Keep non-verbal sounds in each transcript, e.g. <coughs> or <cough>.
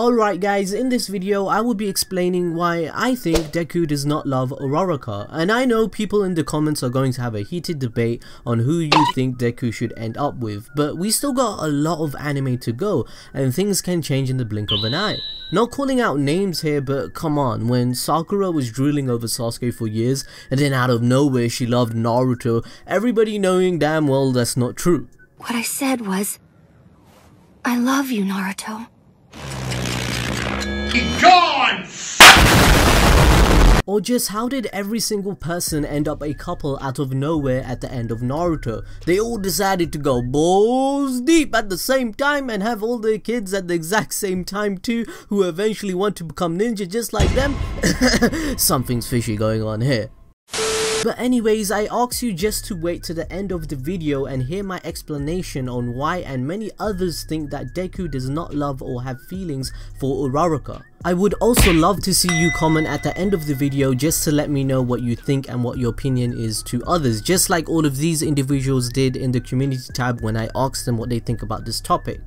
Alright guys, in this video I will be explaining why I think Deku does not love Uraraka and I know people in the comments are going to have a heated debate on who you think Deku should end up with but we still got a lot of anime to go and things can change in the blink of an eye. Not calling out names here but come on, when Sakura was drooling over Sasuke for years and then out of nowhere she loved Naruto, everybody knowing damn well that's not true. What I said was, I love you Naruto. Gone! Or just how did every single person end up a couple out of nowhere at the end of Naruto? They all decided to go balls deep at the same time and have all their kids at the exact same time too who eventually want to become ninja just like them? <coughs> Something's fishy going on here. But anyways, I ask you just to wait to the end of the video and hear my explanation on why and many others think that Deku does not love or have feelings for Uraraka. I would also love to see you comment at the end of the video just to let me know what you think and what your opinion is to others, just like all of these individuals did in the community tab when I asked them what they think about this topic.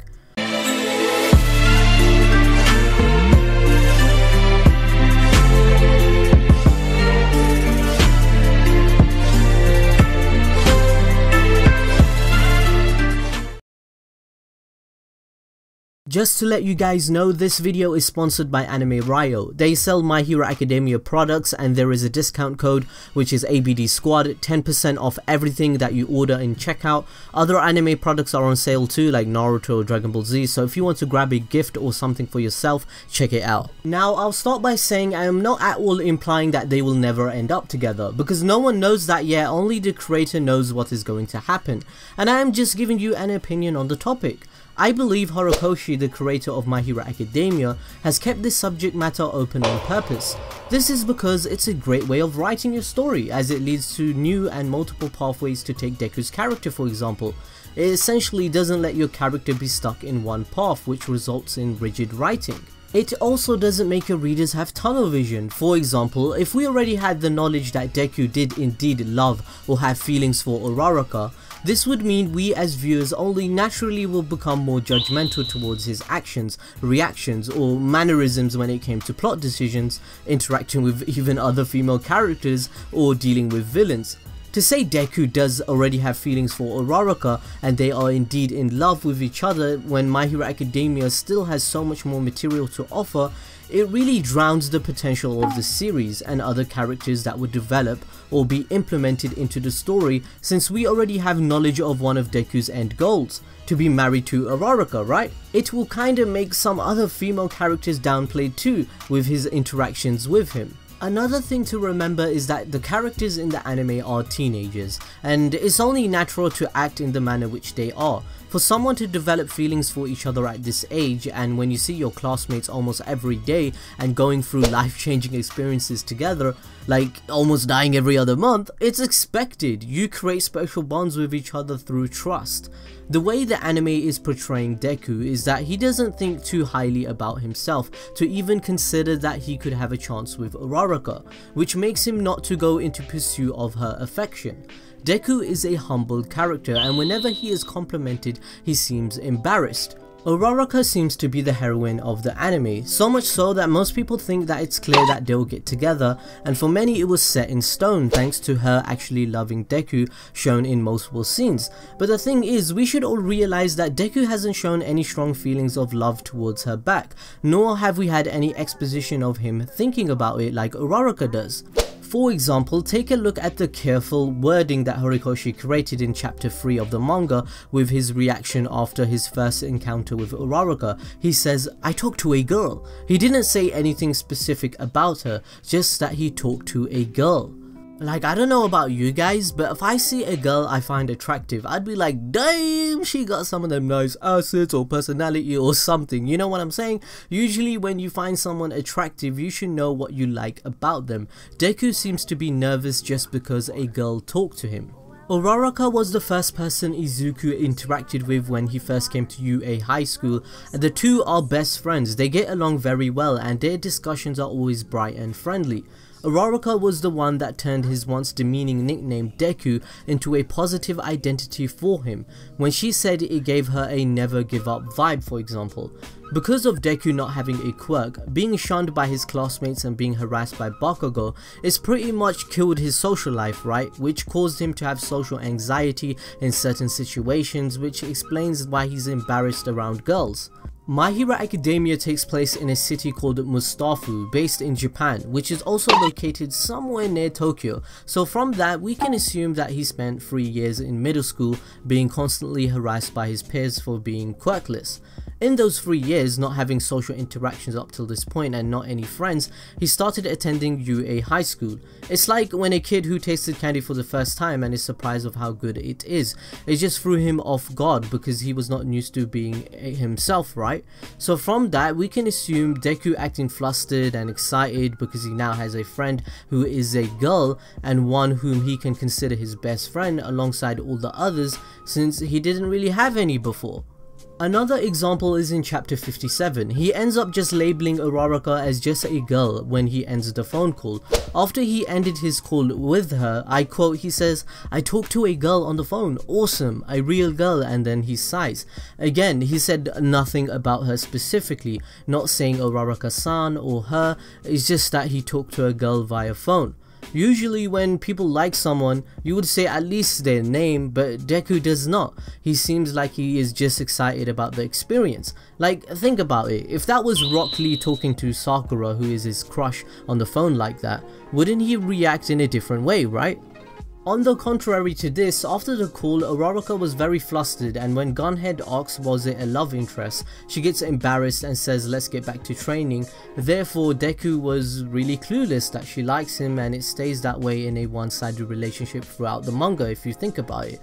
Just to let you guys know, this video is sponsored by Anime Ryo. They sell My Hero Academia products and there is a discount code which is ABD Squad, 10% off everything that you order in checkout. Other anime products are on sale too like Naruto or Dragon Ball Z, so if you want to grab a gift or something for yourself, check it out. Now I'll start by saying I am not at all implying that they will never end up together, because no one knows that yet, only the creator knows what is going to happen, and I am just giving you an opinion on the topic. I believe Horikoshi, the creator of My Hero Academia, has kept this subject matter open on purpose. This is because it's a great way of writing your story, as it leads to new and multiple pathways to take Deku's character for example. It essentially doesn't let your character be stuck in one path, which results in rigid writing. It also doesn't make your readers have tunnel vision. For example, if we already had the knowledge that Deku did indeed love or have feelings for Uraraka, this would mean we as viewers only naturally will become more judgmental towards his actions, reactions or mannerisms when it came to plot decisions, interacting with even other female characters or dealing with villains. To say Deku does already have feelings for Uraraka and they are indeed in love with each other when My Hero Academia still has so much more material to offer it really drowns the potential of the series and other characters that would develop or be implemented into the story since we already have knowledge of one of Deku's end goals, to be married to Uraraka, right? It will kinda make some other female characters downplayed too with his interactions with him. Another thing to remember is that the characters in the anime are teenagers, and it's only natural to act in the manner which they are. For someone to develop feelings for each other at this age, and when you see your classmates almost every day and going through life-changing experiences together, like almost dying every other month, it's expected. You create special bonds with each other through trust. The way the anime is portraying Deku is that he doesn't think too highly about himself to even consider that he could have a chance with Uraraka, which makes him not to go into pursuit of her affection. Deku is a humble character and whenever he is complimented he seems embarrassed. Uraraka seems to be the heroine of the anime, so much so that most people think that it's clear that they'll get together and for many it was set in stone thanks to her actually loving Deku shown in multiple scenes. But the thing is, we should all realize that Deku hasn't shown any strong feelings of love towards her back, nor have we had any exposition of him thinking about it like Uraraka does. For example, take a look at the careful wording that Horikoshi created in chapter 3 of the manga with his reaction after his first encounter with Uraraka. He says, I talked to a girl. He didn't say anything specific about her, just that he talked to a girl. Like, I don't know about you guys, but if I see a girl I find attractive, I'd be like, damn, she got some of them nice assets or personality or something, you know what I'm saying? Usually when you find someone attractive, you should know what you like about them. Deku seems to be nervous just because a girl talked to him. Uraraka was the first person Izuku interacted with when he first came to UA High School and the two are best friends, they get along very well and their discussions are always bright and friendly. Uraraka was the one that turned his once demeaning nickname Deku into a positive identity for him, when she said it gave her a never give up vibe for example. Because of Deku not having a quirk, being shunned by his classmates and being harassed by Bakugo, it's pretty much killed his social life, right? Which caused him to have social anxiety in certain situations, which explains why he's embarrassed around girls. My Hero Academia takes place in a city called Mustafu, based in Japan, which is also located somewhere near Tokyo. So from that, we can assume that he spent 3 years in middle school being constantly harassed by his peers for being quirkless. In those three years, not having social interactions up till this point and not any friends, he started attending UA High School. It's like when a kid who tasted candy for the first time and is surprised of how good it is. It just threw him off guard because he was not used to being himself, right? So from that, we can assume Deku acting flustered and excited because he now has a friend who is a girl and one whom he can consider his best friend alongside all the others since he didn't really have any before. Another example is in chapter 57. He ends up just labeling Uraraka as just a girl when he ends the phone call. After he ended his call with her, I quote, he says, I talked to a girl on the phone, awesome, a real girl, and then he sighs. Again, he said nothing about her specifically, not saying Uraraka-san or her, it's just that he talked to a girl via phone. Usually when people like someone, you would say at least their name, but Deku does not. He seems like he is just excited about the experience. Like, think about it, if that was Rock Lee talking to Sakura who is his crush on the phone like that, wouldn't he react in a different way, right? On the contrary to this, after the call, Uraraka was very flustered and when Gunhead asks was it a love interest, she gets embarrassed and says let's get back to training. Therefore, Deku was really clueless that she likes him and it stays that way in a one-sided relationship throughout the manga if you think about it.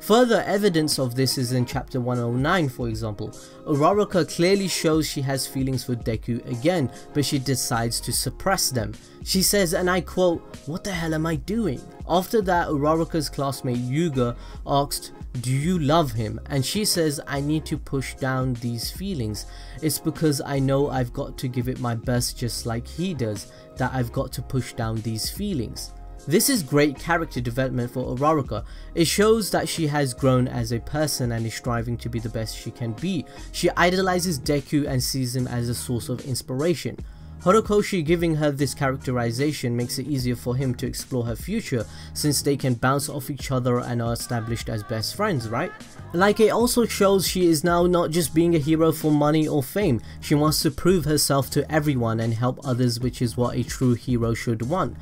Further evidence of this is in chapter 109 for example. Uraraka clearly shows she has feelings for Deku again, but she decides to suppress them. She says, and I quote, what the hell am I doing? After that, Uraraka's classmate Yuga asked, do you love him? And she says, I need to push down these feelings. It's because I know I've got to give it my best just like he does, that I've got to push down these feelings. This is great character development for Uraraka. It shows that she has grown as a person and is striving to be the best she can be. She idolizes Deku and sees him as a source of inspiration. Horikoshi giving her this characterization makes it easier for him to explore her future since they can bounce off each other and are established as best friends, right? Like it also shows she is now not just being a hero for money or fame, she wants to prove herself to everyone and help others which is what a true hero should want.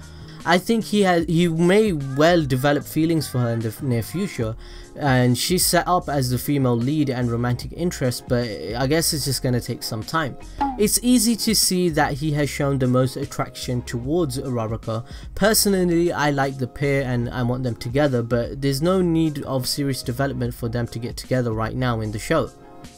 I think he has he may well develop feelings for her in the near future and she's set up as the female lead and romantic interest but I guess it's just gonna take some time. It's easy to see that he has shown the most attraction towards Uraraka. Personally I like the pair and I want them together but there's no need of serious development for them to get together right now in the show.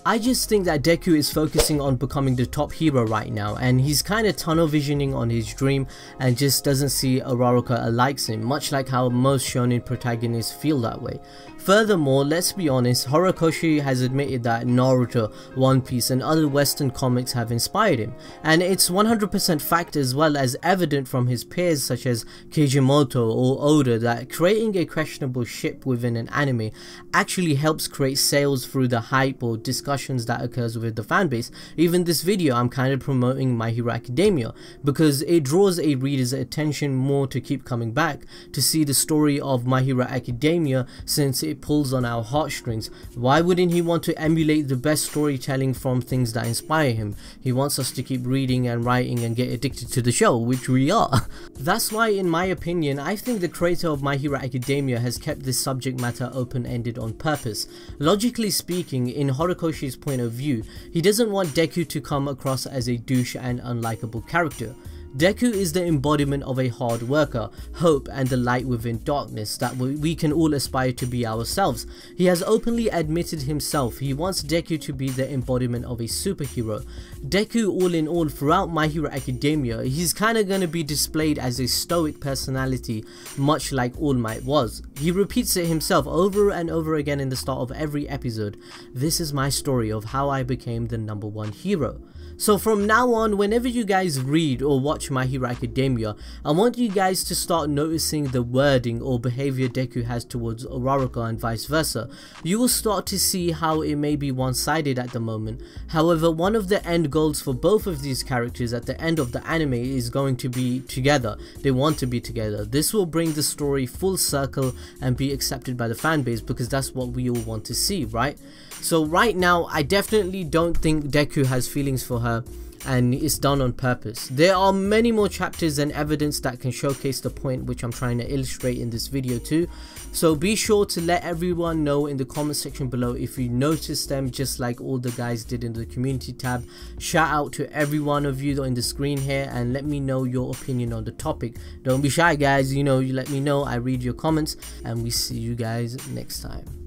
I just think that Deku is focusing on becoming the top hero right now and he's kinda tunnel visioning on his dream and just doesn't see Uraraka likes him, much like how most shonen protagonists feel that way. Furthermore, let's be honest, Horikoshi has admitted that Naruto, One Piece and other western comics have inspired him, and it's 100% fact as well as evident from his peers such as Kishimoto or Oda that creating a questionable ship within an anime actually helps create sales through the hype or discussions that occurs with the fanbase. Even this video I'm kind of promoting My Hero Academia because it draws a reader's attention more to keep coming back to see the story of My Hero Academia since it it pulls on our heartstrings. Why wouldn't he want to emulate the best storytelling from things that inspire him? He wants us to keep reading and writing and get addicted to the show, which we are. <laughs> That's why in my opinion, I think the creator of My Hero Academia has kept this subject matter open-ended on purpose. Logically speaking, in Horikoshi's point of view, he doesn't want Deku to come across as a douche and unlikable character. Deku is the embodiment of a hard worker, hope and the light within darkness that we can all aspire to be ourselves. He has openly admitted himself he wants Deku to be the embodiment of a superhero. Deku all in all throughout My Hero Academia, he's kinda gonna be displayed as a stoic personality much like All Might was. He repeats it himself over and over again in the start of every episode. This is my story of how I became the number one hero. So from now on, whenever you guys read or watch My Hero Academia, I want you guys to start noticing the wording or behavior Deku has towards Uraraka and vice versa. You will start to see how it may be one-sided at the moment. However, one of the end goals for both of these characters at the end of the anime is going to be together. They want to be together. This will bring the story full circle and be accepted by the fanbase because that's what we all want to see, right? So right now, I definitely don't think Deku has feelings for her and it's done on purpose. There are many more chapters and evidence that can showcase the point which I'm trying to illustrate in this video too. So be sure to let everyone know in the comment section below if you notice them just like all the guys did in the community tab. Shout out to every one of you on the screen here and let me know your opinion on the topic. Don't be shy guys, you know, you let me know, I read your comments and we see you guys next time.